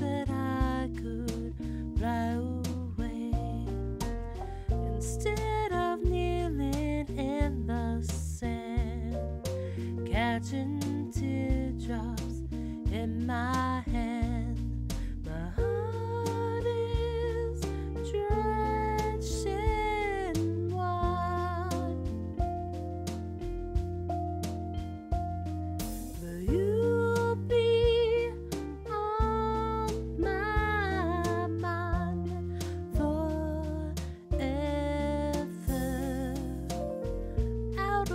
that I could fly away instead of kneeling in the sand, catching teardrops in my hands.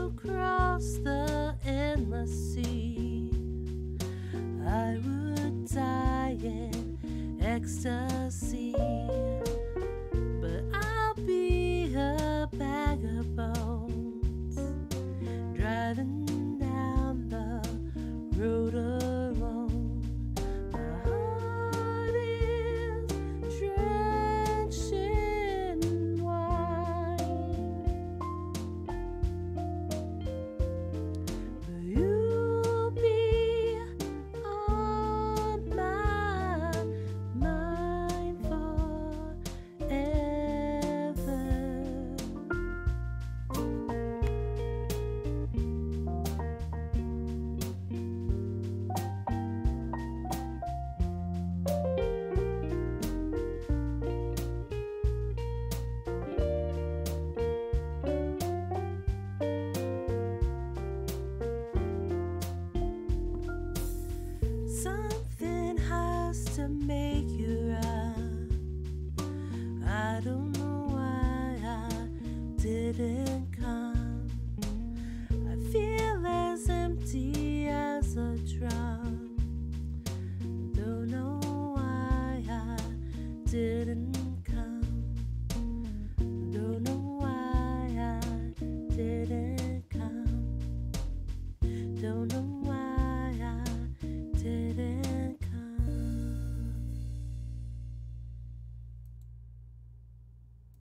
Across cross the endless sea. I would die in ecstasy. Something has to make you run. I don't know why I didn't come. I feel as empty as a drop. Don't know why I didn't.